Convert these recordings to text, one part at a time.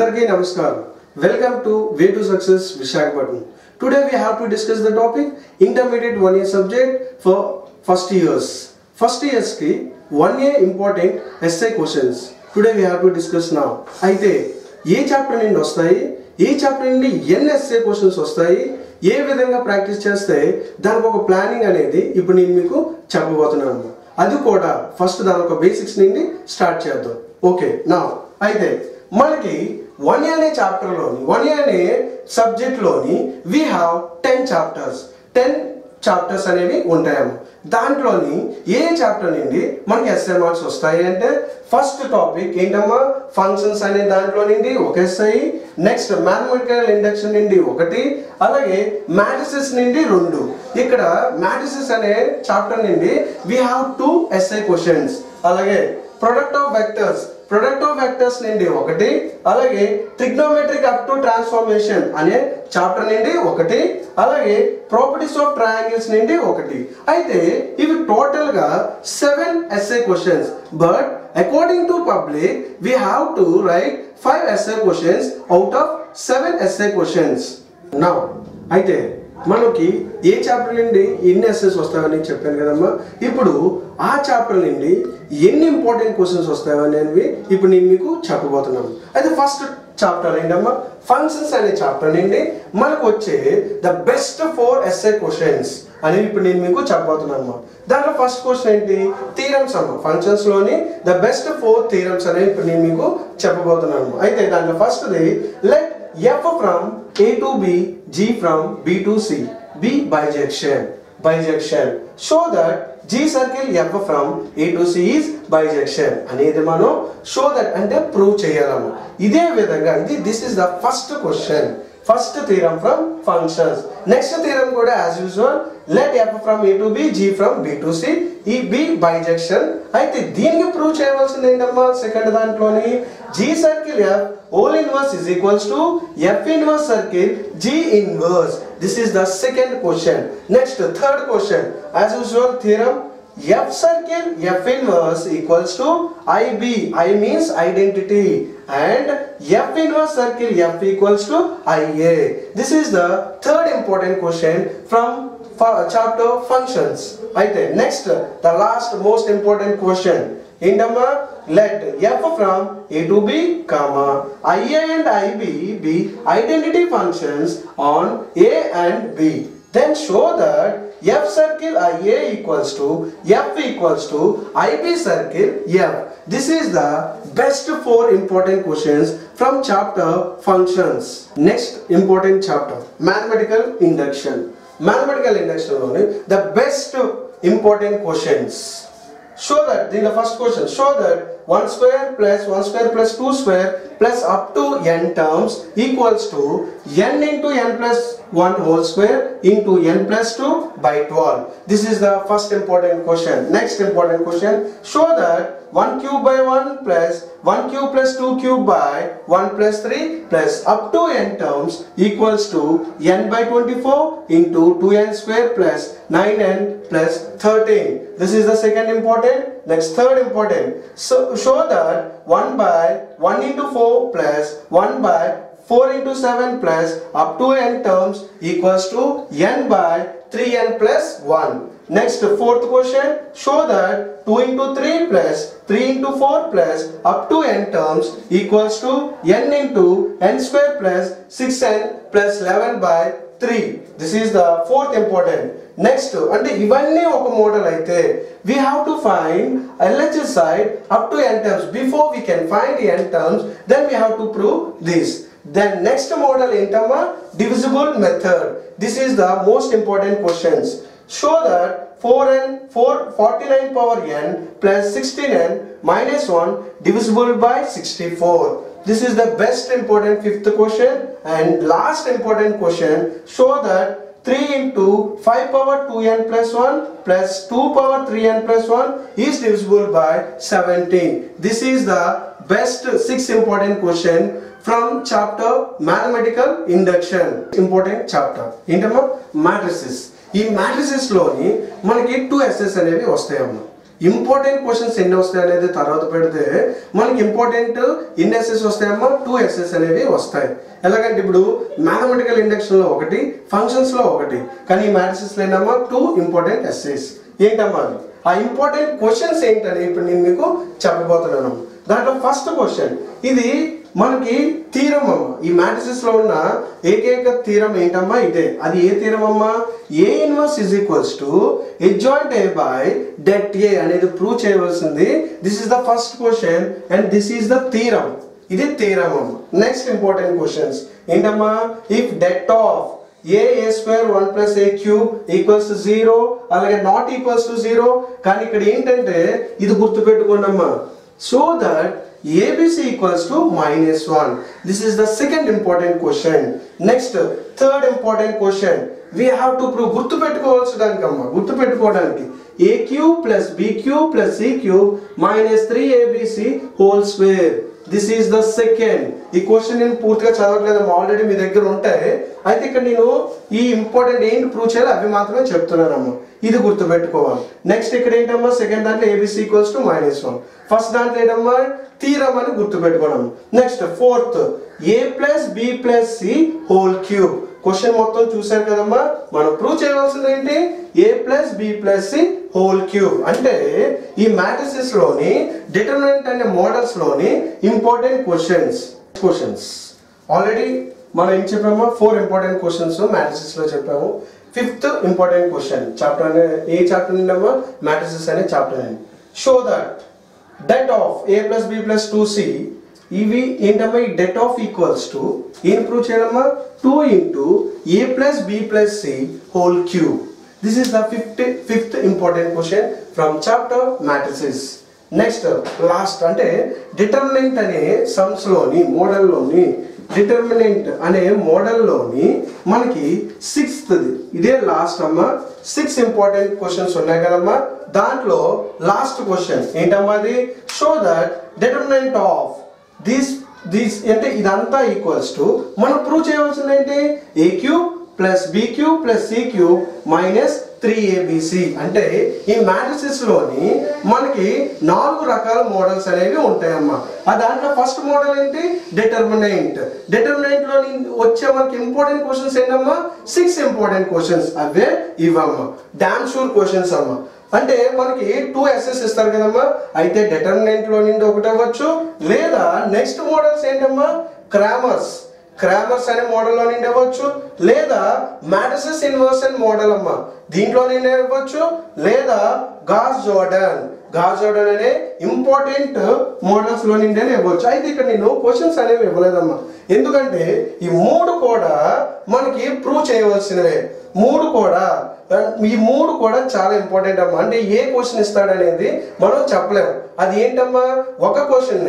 అందరికీ నమస్కారం. Welcome to way to success Visakhapatnam today we have to discuss the topic intermediate one year subject for first years first ఇయర్స్కి one year important SI questions today we have to discuss నా అయితే ఏ chapter నుండి వస్తాయి? ఏ chapter నుండి ఎన్ని SI questions వస్తాయి? ఏ విధంగా ప్రాక్టీస్ చేస్తే దానికి ఒక ప్లానింగ్ అనేది ఇప్పుడు నేను మీకు చెప్పబోతున్నాను. అది కూడా ఫస్ట్ దాని ఒక బేసిక్స్ నుండి స్టార్ట్ చేద్దాం. ఓకే నా అయితే మనకి వన్ ఇయర్ అనే చాప్టర్లోని వన్ ఇయర్ అనే సబ్జెక్ట్లోని we have ten chapters ten chapters అనేవి ఉంటాయమ్మ. దాంట్లోని ఏ చాప్టర్ నుండి మనకి ఎస్ఐ మార్క్స్ వస్తాయి అంటే ఫస్ట్ టాపిక్ ఏంటమ్మా? ఫంక్షన్స్ అనే దాంట్లో నుండి ఒక ఎస్ఐ నెక్స్ట్ మ్యాథమెటికల్ ఇండక్షన్ నుండి ఒకటి అలాగే మ్యాట్రిసెస్ నుండి రెండు. ఇక్కడ మ్యాట్రిసెస్ అనే చాప్టర్ నుండి we have two SI questions అలాగే product of vectors product of vectors నుండి ఒకటి అలాగే ట్రిగ్నోమెట్రిక్ అప్ టు ట్రాన్స్ఫార్మేషన్ అనే చాప్టర్ నుండి ఒకటి అలాగే ప్రాపర్టీస్ ఆఫ్ ట్రయాంగిల్స్ నుండి ఒకటి. అయితే ఇవి టోటల్గా seven SA questions. But according to public we have to write five SA questions out of seven SA questions. Now అయితే మనకి ఏ చాప్టర్ నుండి ఎన్ని ఎస్ఎస్ వస్తాయని చెప్పాను కదమ్మా? ఇప్పుడు ఆ చాప్టర్ నుండి ఎన్ని ఇంపార్టెంట్ క్వశ్చన్స్ వస్తాయనేవి ఇప్పుడు నేను మీకు చెప్పబోతున్నాను. అయితే ఫస్ట్ చాప్టర్ ఏంటమ్మా? ఫంక్షన్స్ అనే చాప్టర్ నుండి మనకు వచ్చే the best four SA questions అనేవి ఇప్పుడు నేను మీకు చెప్పబోతున్నాను అమ్మా దాంట్లో ఫస్ట్ క్వశ్చన్ ఏంటి? థీరమ్స్ అమ్మ. ఫంక్షన్స్లోని ద బెస్ట్ ఫోర్ థీరమ్స్ అనేవి ఇప్పుడు నేను మీకు చెప్పబోతున్నాను అయితే దాంట్లో ఫస్ట్ది let F from A to B, G from B to C. B bijection. Bijection. Show that G circle F from A to C is bijection. అనేది మనం షో దట్ అంటే ప్రూవ్ చేయాలము ఇదే విధంగా ఇది this is the first question first theorem from functions next theorem కూడా as usual let F from A to B G from B to C ఈ be bijection అయితే దీనికి ప్రూవ్ చేయవలసింది ఏంటమ్మా? సెకండ్ దాంట్లోని G circle F whole inverse is equals to F inverse circle G inverse this is the second question next third question as usual theorem F circle F inverse equals to IB. I means identity and F inverse circle F equals to IA. This is the third important question from chapter functions. okay Next, the last most important question. In number let f from a to b comma ia and ib be identity functions on a and b then show that f circle ia equals to f equals to ib circle f. This is the best four important questions from chapter functions. Next important chapter mathematical induction. Mathematical induction లోని the best important questions. Show that in the first question. Show that 1 square plus 1 square plus 2 square plus up to n terms equals to n into n plus 1 whole square into n plus 2 by 12 this is the first important question. Next important question. Show that 1 cube by 1 plus 1 cube plus 2 cube by 1 plus 3 plus up to n terms equals to n by 24 into 2n square plus 9n plus 13 this is the second important. Next third important. So show that 1 by 1 into 4 plus 1 by 4 into 7 plus up to n terms equals to n by 3n plus 1 Next, fourth question. Show that 2 into 3 plus 3 into 4 plus up to n terms equals to n into n square plus 6n plus 11 by three this is the fourth important next అంటే ఇవన్నీ ఒక model అయితే we have to find LHS side up to N terms before we can find N terms then we have to prove this then next model ఏంటమ్మా? Divisible method this is the most important questions show that 4n 4 49 power n plus 16n minus 1 divisible by 64 this is the best important fifth question and last important question show that 3 into 5 power 2n plus 1 plus 2 power 3n plus 1 is divisible by 17 this is the best six important question from chapter mathematical induction important chapter ఏంటమ్మా matrices ఈ matrices లోని మనకి two SS అనేవి వస్తాయమ్మా important questions ఎన్ని వస్తాయి అనేది తర్వాత పెడితే మనకి ఇంపార్టెంట్ ఎన్ని ఎస్ఎస్ వస్తాయమ్మా టూ ఎస్ఎస్ అనేవి వస్తాయి. ఎలాగంటే ఇప్పుడు మ్యాథమెటికల్ ఇండక్షన్లో ఒకటి ఫంక్షన్స్లో ఒకటి కానీ ఈ మ్యాథ్సెస్లో ఏంటమ్మా టూ ఇంపార్టెంట్ ఎస్ఎస్ ఏంటమ్మా ఆ ఇంపార్టెంట్ క్వశ్చన్స్ ఏంటని ఇప్పుడు నేను మీకు చెప్పబోతున్నాను. దాంట్లో ఫస్ట్ క్వశ్చన్ ఇది మనకి తీరం అమ్మ. ఈ మ్యాట్రిసెస్లో ఉన్న ఏకైక తీరం ఏంటమ్మా? ఇదే. అది ఏ తీరం అమ్మా? A inverse is equals to adjoint A by det A అనేది ప్రూవ్ చేయవలసింది. This is the first question and this is the theorem ఇది తీరం అమ్మ. నెక్స్ట్ ఇంపార్టెంట్ క్వశ్చన్స్ ఏంటమ్మా? If det of A A square one plus A cube equals to zero అలాగే not equals to zero కానీ ఇక్కడ ఏంటంటే ఇది గుర్తుపెట్టుకోండమ్మా. So that ABC equals to minus 1. This is the second important question. Next, third important question. We have to prove గుర్తు పెట్టుకోవాల్సడానికి అమ్మ గుర్తు పెట్టుకోవడానికి A cube plus B cube plus C cube minus three ABC whole square this is the second ఈ question నేను పూర్తిగా చదవట్లేదు. Already మీ దగ్గర ఉంటాయి అయితే ఇక్కడ నేను ఈ ఇంపార్టెంట్ ఏంటి ప్రూవ్ చేయాలి అవి మాత్రమే చెప్తున్నానమ్మా. ఇది గుర్తు పెట్టుకోవాలి నెక్స్ట్ ఇక్కడ ఏంటమ్మా? సెకండ్ దాంట్లో ABC equals to minus one first దాంట్లో ఏంటమ్మా? తీరం అని గుర్తు పెట్టుకోవడం next fourth A plus B plus C whole cube question మొత్తం చూసారు కదమ్మా. మనం ప్రూవ్ చేయవలసింది ఏంటి? A plus B plus C whole cube అంటే ఈ మ్యాట్రిసెస్లోని డిటర్మినెంట్ అనే మోడల్స్లోని ఇంపార్టెంట్ క్వశ్చన్స్ క్వశ్చన్స్ ఆల్రెడీ మనం ఏం చెప్పామో? ఫోర్ ఇంపార్టెంట్ క్వశ్చన్స్ మ్యాట్రిసెస్లో చెప్పాము. ఫిఫ్త్ ఇంపార్టెంట్ క్వశ్చన్ చాప్టర్ అనే ఏ చాప్టర్ నుండమ్మా? మ్యాట్రిసెస్ అనే చాప్టర్ అండి show that det of A plus B plus two C ఇవి ఏంటమ్మా ఈ డెట్ ఆఫ్ ఈక్వల్స్ టు ఏం prove చేయడమ్మా two into A plus B plus C whole cube this is the fifth fifth important question from chapter matrices next last అంటే determinant అనే సమ్స్లోని మోడల్లోని determinant అనే మోడల్లోని మనకి sixth ఇదే లాస్ట్ అమ్మా. సిక్స్ ఇంపార్టెంట్ క్వశ్చన్స్ ఉన్నాయి కదమ్మా. దాంట్లో లాస్ట్ క్వశ్చన్ ఏంటమ్మా అది? Show that determinant of these these అంటే ఇదంతా ఈక్వల్స్ టు మనం ప్రూవ్ చేయవలసింది ఏంటి? A cube plus B cube plus C cube minus three ABC అంటే ఈ మ్యాట్రిసెస్లోని మనకి నాలుగు రకాల మోడల్స్ అనేవి ఉంటాయమ్మా ఆ దాంట్లో ఫస్ట్ మోడల్ ఏంటి? డిటర్మినెంట్ డిటర్మినెంట్లో వచ్చే మనకి ఇంపార్టెంట్ క్వశ్చన్స్ ఏంటమ్మా? సిక్స్ ఇంపార్టెంట్ క్వశ్చన్స్ అవే ఇవమ్మా డామ్ షూర్ క్వశ్చన్స్ అమ్మా. అంటే మనకి టూ ఎస్ఎస్ ఇస్తారు కదమ్మా. అయితే డిటర్మినెంట్లో నుండి ఒకటి అవ్వచ్చు. లేదా నెక్స్ట్ మోడల్స్ ఏంటమ్మా? క్రామర్స్ క్రామర్స్ అనే మోడల్లో నుండి ఇవ్వచ్చు లేదా మ్యాట్రిసెస్ ఇన్వర్స్ మోడల్ అమ్మా. దీంట్లో నుండి ఇవ్వచ్చు లేదా గాజ్ జోర్డన్ గాజ్ జోర్డన్ అనే ఇంపార్టెంట్ మోడల్స్లో నుండి ఇవ్వచ్చు అయితే ఇక్కడ నేను క్వశ్చన్స్ అనేవి ఇవ్వలేదమ్మా. ఎందుకంటే ఈ మూడు కూడా మనకి ప్రూవ్ చేయవలసినవే. మూడు కూడా ఈ మూడు కూడా చాలా ఇంపార్టెంట్ అమ్మా. అంటే ఏ క్వశ్చన్ ఇస్తాడనేది మనం చెప్పలేము. అది ఏంటమ్మా ఒక క్వశ్చన్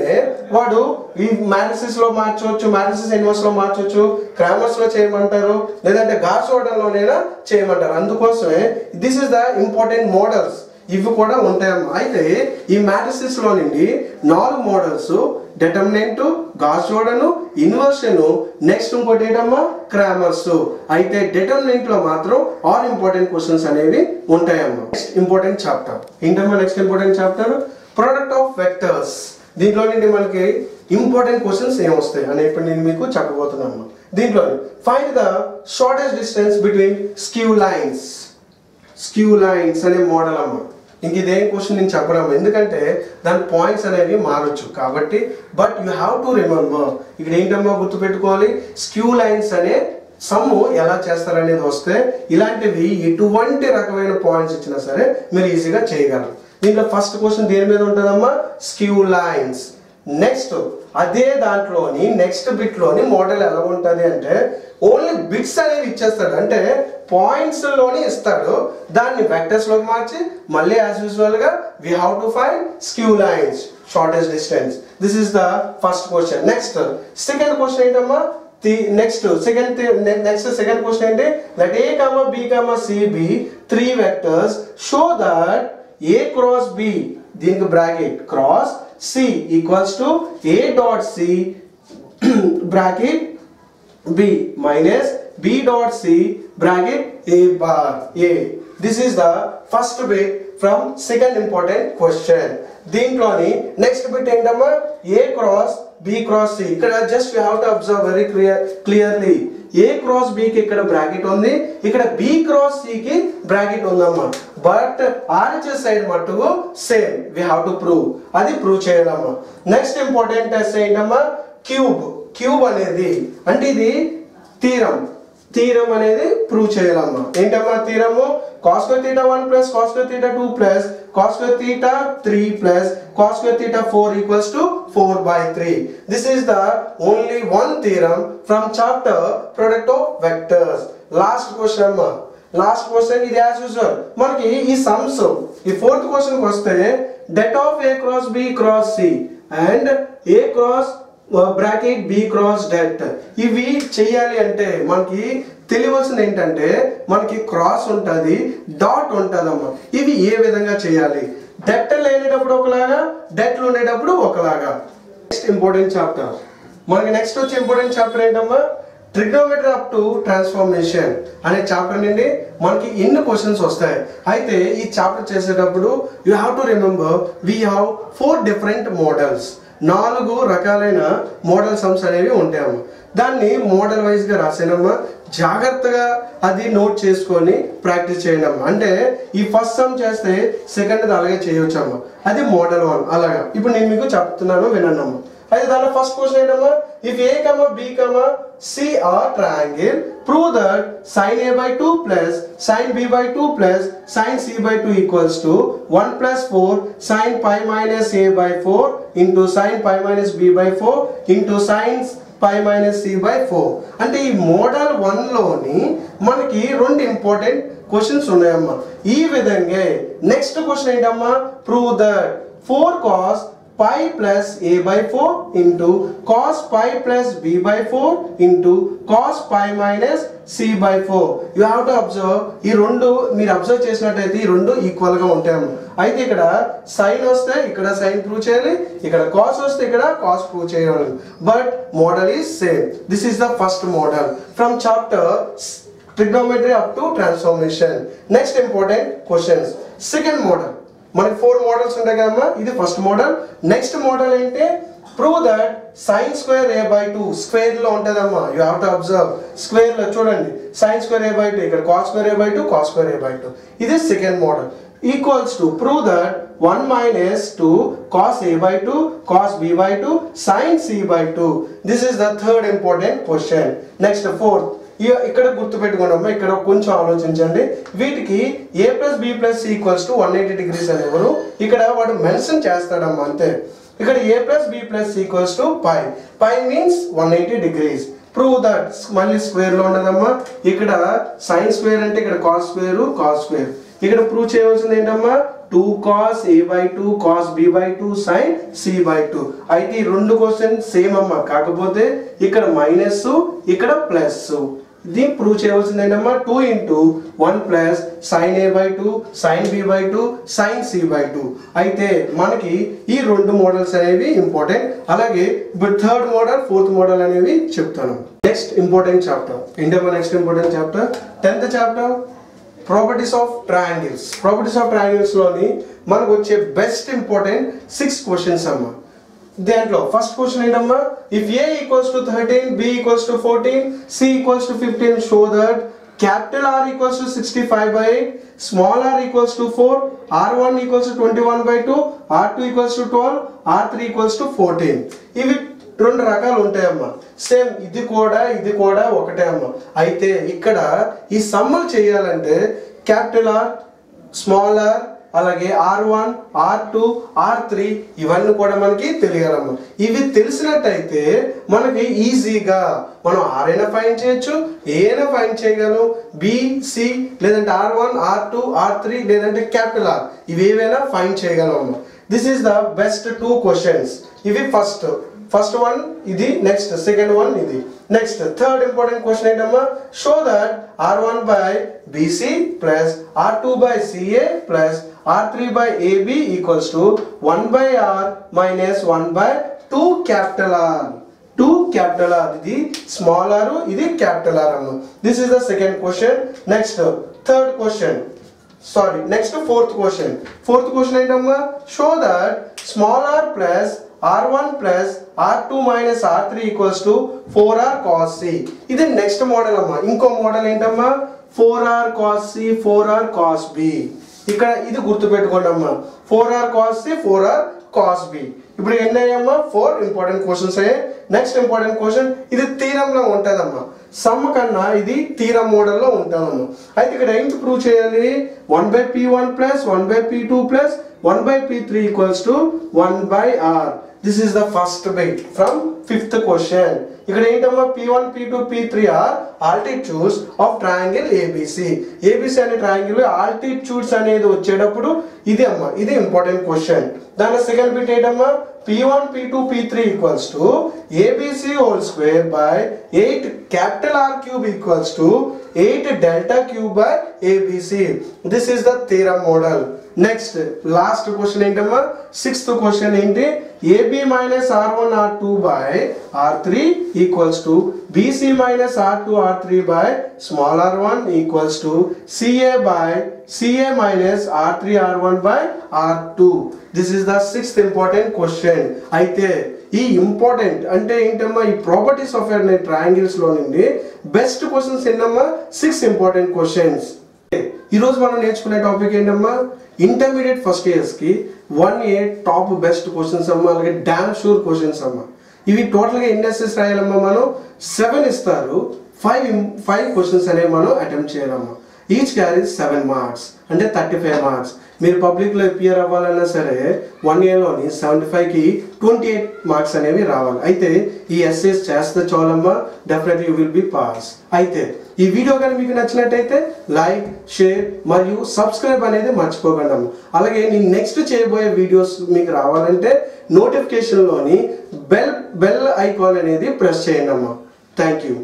వాడు ఈ మ్యాథసిస్లో మార్చవచ్చు మ్యానసిస్ ఇన్వర్స్లో మార్చవచ్చు క్రామర్స్లో చేయమంటారు లేదంటే గాస్ లోనైనా చేయమంటారు. అందుకోసమే this is the important models ఇవి కూడా ఉంటాయమ్మా. అయితే ఈ మ్యాట్రిసెస్లో నుండి నాలుగు మోడల్స్ డెటర్మినెంట్ ఓడను ఇన్వర్షన్ నెక్స్ట్ ఇంకోటి ఏంటమ్మా? క్రామర్స్. అయితే డెటర్మినెంట్లో మాత్రం ఆల్ ఇంపార్టెంట్ క్వశ్చన్స్ అనేవి ఉంటాయమ్మా. నెక్స్ట్ ఇంపార్టెంట్ చాప్టర్ ఏంటమ్మా next important chapter product of vectors దీంట్లో నుండి మనకి ఇంపార్టెంట్ క్వశ్చన్స్ ఏం వస్తాయి అని ఇప్పుడు నేను మీకు చెప్పబోతున్నాను. దీంట్లో find the shortest distance between skew lines skew lines అనే మోడల్ అమ్మ. ఇంక ఇదేం క్వశ్చన్ నేను చెప్పడం ఎందుకంటే దాని పాయింట్స్ అనేవి మారొచ్చు. కాబట్టి but you have to remember ఇక్కడ ఏంటమ్మా గుర్తుపెట్టుకోవాలి? స్క్యూ లైన్స్ అనే సమ్ము ఎలా చేస్తారనేది వస్తే ఇలాంటివి ఎటువంటి రకమైన పాయింట్స్ ఇచ్చినా సరే మీరు ఈజీగా చేయగలరు. దీంట్లో ఫస్ట్ క్వశ్చన్ దేని మీద ఉంటుందమ్మా? స్క్యూ లైన్స్ నెక్స్ట్ అదే దాంట్లోని నెక్స్ట్ బిట్లోని మోడల్ ఎలా ఉంటుంది అంటే ఓన్లీ బిట్స్ అనేవి ఇచ్చేస్తాడు. అంటే పాయింట్స్లోని ఇస్తాడు. దాన్ని వెక్టర్స్లోకి మార్చి మళ్ళీ యాజ్ యూజువల్గా we how to find skew lines shortest distance this is the first question next second question ఏంటమ్మా? The next second next second question ఏంటి? Let A comma B comma C be three vectors show that A cross B దీనికి bracket cross C equals to A dot C bracket b minus b dot c bracket a bar a this is the first bit from second important question దీంట్లోని next bit ఏంటమ్మా? A cross B cross C ఇక్కడ just you have to observe very clear clearly A cross బికి ఇక్కడ bracket ఉంది. ఇక్కడ B cross సికి bracket ఉందమ్మా. But RHS side మట్టుకు same we have to prove అది ప్రూవ్ చేయాలమ్మా. నెక్స్ట్ ఇంపార్టెంట్ టెస్ట్ ఏంటమ్మా? క్యూబ్ క్యూబ్ అనేది. అంటే ఇది తీరం. తీరం అనేది ప్రూవ్ చేయాలమ్మా ఏంటమ్మా theorem cos theta one plus cos theta two plus cos theta three plus cos theta four equals to four by three this is the only one theorem from chapter product of vectors last question అమ్మా. Last question ఇది as usual మనకి ఈ sums ఈ fourth question వస్తే det of A cross B cross C and A cross bracket B cross det ఇవి చెయ్యాలి అంటే మనకి తెలియవలసింది ఏంటంటే మనకి క్రాస్ ఉంటుంది డాట్ ఉంటుందమ్మా. ఇవి ఏ విధంగా చేయాలి? డెట్ లేనేటప్పుడు ఒకలాగా డెట్లు ఉండేటప్పుడు ఒకలాగా. నెక్స్ట్ ఇంపార్టెంట్ చాప్టర్ మనకి నెక్స్ట్ వచ్చే ఇంపార్టెంట్ చాప్టర్ ఏంటమ్మా? ట్రిగ్నోమెట్రీ అప్ టు ట్రాన్స్ఫార్మేషన్ అనే చాప్టర్ నుండి మనకి ఎన్ని క్వశ్చన్స్ వస్తాయి? అయితే ఈ చాప్టర్ చేసేటప్పుడు you have to remember we have four different models నాలుగు రకాలైన మోడల్ సమ్స్ అనేవి ఉంటాయమ్మ. దాన్ని మోడల్ వైజ్గా రాసానమ్మా. జాగ్రత్తగా అది నోట్ చేసుకొని ప్రాక్టీస్ చేయండి అమ్మా అంటే ఈ ఫస్ట్ సమ్ చేస్తే సెకండ్ అలాగే చేయొచ్చమ్మా. అది మోడల్ వన్. అలాగా. ఇప్పుడు నేను మీకు చెప్తున్నాను వినండి అమ్మా అయితే దానిలో ఫస్ట్ క్వశ్చన్ ఏంటమ్మా? If A comma B comma see are triangle, prove that sine A by two plus sine B by two plus sine C by two equals to one plus four sine pi minus A by four into sine pi minus B by four into sines pi minus C by four అంటే ఈ model వన్లోని మనకి రెండు important questions ఉన్నాయమ్మా. ఈ విధంగా next question ఏంటమ్మా? Prove that four cos pi plus a by 4 into cos pi plus b by 4 into cos pi minus c by 4 you have to observe ఈ రెండు మీరు అబ్జర్వ్ చేసినట్టయితే ఈ రెండు ఈక్వల్గా ఉంటాము అయితే ఇక్కడ సైన్ వస్తే ఇక్కడ సైన్ ప్రూవ్ చేయాలి ఇక్కడ కాస్ వస్తే ఇక్కడ కాస్ ప్రూవ్ చేయాలి. But model is same this is the first model from chapter trigonometry up to transformation next important questions second model మనకి ఫోర్ మోడల్స్ ఉంటాయి కదమ్మా ఇది ఫస్ట్ మోడల్ నెక్స్ట్ మోడల్ ఏంటి? Prove that sine square A by two స్క్వేర్లో ఉంటుందమ్మా. You have to observe స్క్వేర్లో చూడండి. Sine square A by two ఇక్కడ cos square A by two cos square A by two ఇది second model equals to prove that one minus two cos A by two cos B by two sine C by two this is the third important question next fourth ఇక- ఇక్కడ గుర్తుపెట్టుకోండి ఇక్కడ కొంచెం ఆలోచించండి. వీటికి A plus B plus equals to one eighty degrees అనేవారు ఇక్కడ వాడు మెన్షన్ చేస్తాడమ్మా అంతే. ఇక్కడ A plus B plus equals to pi pi means one eighty degrees prove that మళ్ళీ స్క్వేర్లో ఉండదమ్మా. ఇక్కడ సైన్ స్క్వేర్ అంటే ఇక్కడ కాస్ స్క్వేర్ కాస్ స్క్వేర్ ఇక్కడ ప్రూవ్ చేయవలసింది ఏంటమ్మా? Two cos A by two cos B by two sine C by two అయితే ఈ రెండు క్వశ్చన్ సేమ్ అమ్మా. కాకపోతే ఇక్కడ మైనస్ ఇక్కడ ప్లస్ ఇది ప్రూవ్ చేయవలసింది ఏంటమ్మా? Two into one plus sine A by two sine B by two sine C by two అయితే మనకి ఈ రెండు మోడల్స్ అనేవి ఇంపార్టెంట్ అలాగే ఇప్పుడు థర్డ్ మోడల్ ఫోర్త్ మోడల్ అనేవి చెప్తాను. నెక్స్ట్ ఇంపార్టెంట్ చాప్టర్ ఏంటమ్మా next important chapter tenth chapter properties of triangles properties of ట్రయాంగిల్స్లోని మనకు వచ్చే బెస్ట్ ఇంపార్టెంట్ సిక్స్ క్వశ్చన్స్ అమ్మా. దాంట్లో? ఫస్ట్ క్వశ్చన్ ఏంటమ్మా if A equals to thirteen B equals to fourteen C equals to fifteen show that capital R equals to sixty five by eight small R equals to four R one equals to twenty one by two R two equals to twelve R three equals to fourteen ఇవి రెండు రకాలు ఉంటాయమ్మా. Same ఇది కూడా ఇది కూడా ఒకటే అమ్మా. అయితే ఇక్కడ ఈ సమ్మలు చేయాలంటే క్యాపిటల్ ఆర్ స్మాల్ ఆర్ అలాగే R one R two R three ఇవన్నీ కూడా మనకి తెలియాలమ్మా ఇవి తెలిసినట్టయితే మనకి ఈజీగా మనం ఆర్ అయినా ఫైన్ చేయొచ్చు ఏ అయినా ఫైన్ చేయగలం బిసి లేదంటే R one R two R three లేదంటే క్యాపిటల్ ఆర్ ఇవి ఏవైనా ఫైన్ చేయగలం అమ్మా this is the best two questions ఇవి ఫస్ట్ ఫస్ట్ వన్ ఇది నెక్స్ట్ సెకండ్ వన్ ఇది. నెక్స్ట్ థర్డ్ ఇంపార్టెంట్ క్వశ్చన్ ఏంటమ్మా? Show that R one by BC plus R two by CA plus R three by AB equals to one by R minus one by two capital R two capital R ఇది small are ఇది capital R అమ్మ this is the second question next third question sorry next fourth question fourth question ఏంటమ్మా? Show that small r plus r one plus r two minus r three equals to four R cos C ఇది next model అమ్మా. ఇంకో model ఏంటమ్మా? Four R cos C four R cos B ఇక్కడ ఇది గుర్తుపెట్టుకోండి అమ్మా four R cos C four R cos B ఇప్పుడు ఎన్ని అయ్యమ్మా? ఫోర్ ఇంపార్టెంట్ క్వశ్చన్స్ అయ్యాయి నెక్స్ట్ ఇంపార్టెంట్ క్వశ్చన్ ఇది తీరంలో ఉంటుందమ్మా. సమ్ కన్నా ఇది తీరం మోడల్లో ఉంటుందమ్మా. అయితే ఇక్కడ ఏంటి ప్రూవ్ చేయాలి? One by P one plus one by P two plus one by P three equals to one by r this is the first bit from fifth question ఇక్కడ ఏంటమ్మా? P one P two P three are altitudes of triangle ABC ABC అనే triangle altitudes అనేది వచ్చేటప్పుడు ఇది అమ్మా ఇది important question దాని second bit ఏంటమ్మా? P one P two P three equals to ABC whole square by eight capital R cube equals to eight delta cube by ABC this is the theorem model next last question ఏంటమ్మా sixth question ఏంటి? AB minus r one r two by r three equals to BC minus r two r three by small r one equals to CA by CA minus r three r one by r two this is the sixth important question అయితే ఈ important అంటే ఏంటమ్మా ఈ properties of ట్రయాంగిల్స్లో నుండి best questions ఏంటమ్మా six important questions ఈరోజు మనం నేర్చుకునే టాపిక్ ఏంటమ్మా ఇంటర్మీడియట్ ఫస్ట్ ఇయర్స్కి one A top best questions అమ్మ అలాగే డ్యామ్ షూర్ క్వశ్చన్స్ అమ్మా. ఇవి టోటల్గా ఎన్ని ఎస్ఎస్ రాయాలమ్మా మనం. సెవెన్ ఇస్తారు. ఫైవ్ ఫైవ్ క్వశ్చన్స్ అనేవి మనం అటెంప్ట్ చేయాలమ్మా. ఈచ్ క్యారీస్ సెవెన్ మార్క్స్ అంటే థర్టీ ఫైవ్ మార్క్స్ మీరు పబ్లిక్లో అపియర్ అవ్వాలన్నా సరే వన్ ఇయర్లోని సెవెంటీ ఫైవ్కి ట్వంటీ ఎయిట్ మార్క్స్ అనేవి రావాలి. అయితే ఈ ఎస్ఏస్ చేస్తే చాలమ్మా definitely you will be pass అయితే ఈ వీడియో కానీ మీకు నచ్చినట్టయితే లైక్ షేర్ మరియు సబ్స్క్రైబ్ అనేది మర్చిపోకండి అలాగే నేను నెక్స్ట్ చేయబోయే వీడియోస్ మీకు రావాలంటే నోటిఫికేషన్లోని బెల్ బెల్ ఐకాన్ అనేది ప్రెస్ చేయండి అమ్మా థ్యాంక్ యూ